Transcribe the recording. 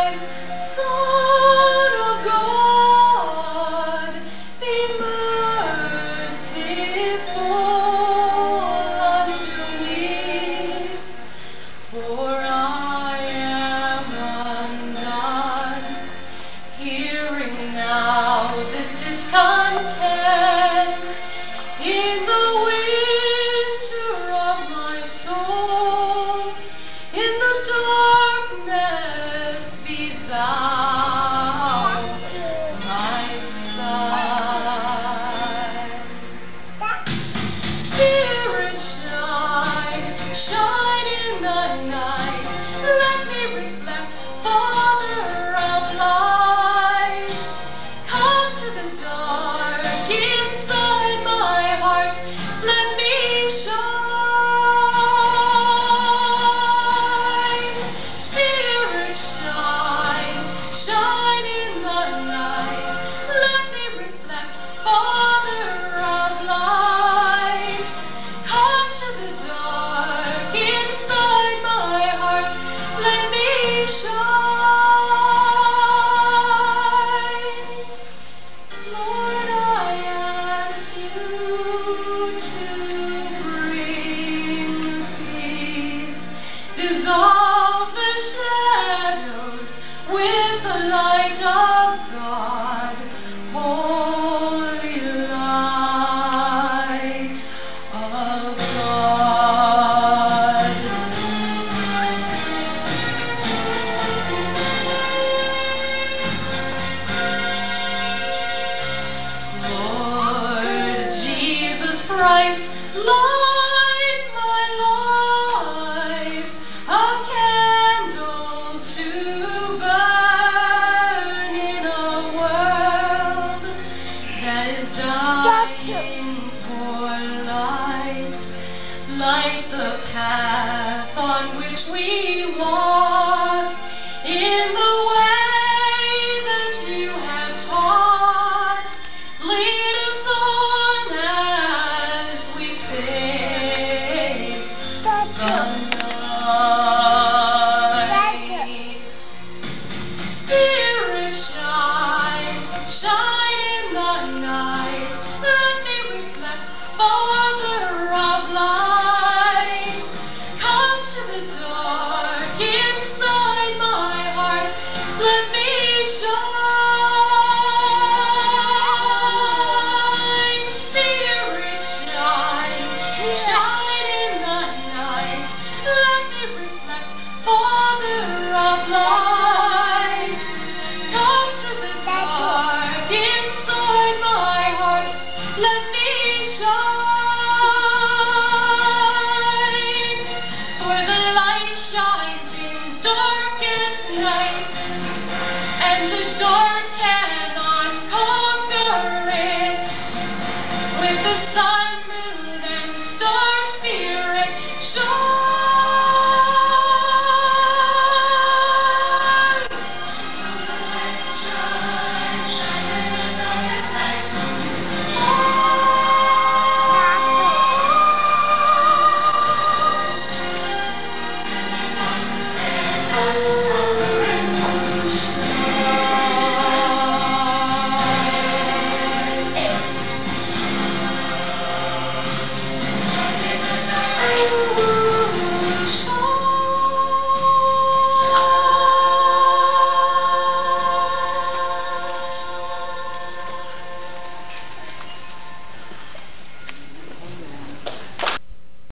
Christ, Son Yeah. Which we walk Shine in the night, let me reflect, Father of light. Come to the dark inside my heart, let me shine. For the light shines in darkest night, and the dark cannot conquer it. With the sun.